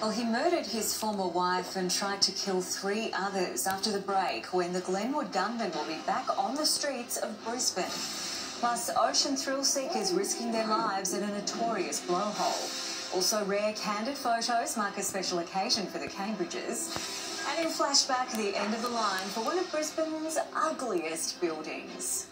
Well, he murdered his former wife and tried to kill three others after the break when the Glenwood gunman will be back on the streets of Brisbane. Plus, ocean thrill seekers risking their lives in a notorious blowhole. Also, rare candid photos mark a special occasion for the Cambridges. And in flashback, the end of the line for one of Brisbane's ugliest buildings.